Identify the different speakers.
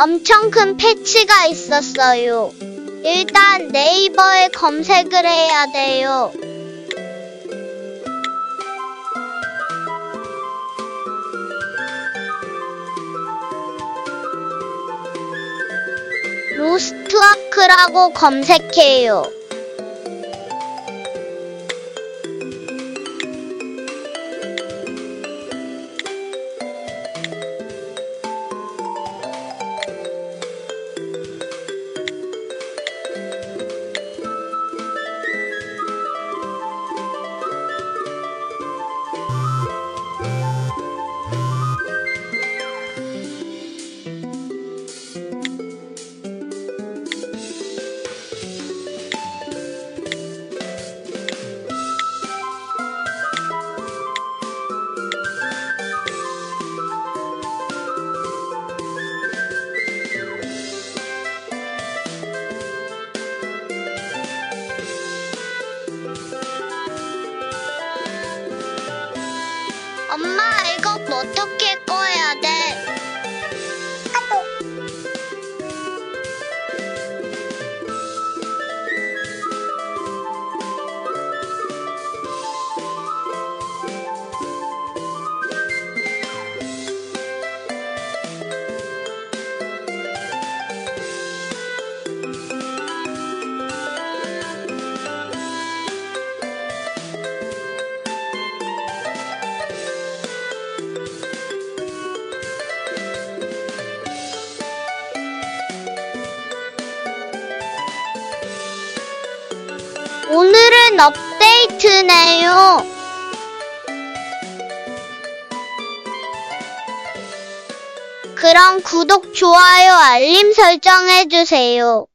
Speaker 1: 엄청 큰 패치가 있었어요. 일단 네이버에 검색을 해야 돼요. 로스트아크라고 검색해요. 이거 오늘은 업데이트네요. 그럼 구독, 좋아요, 알림 설정해주세요.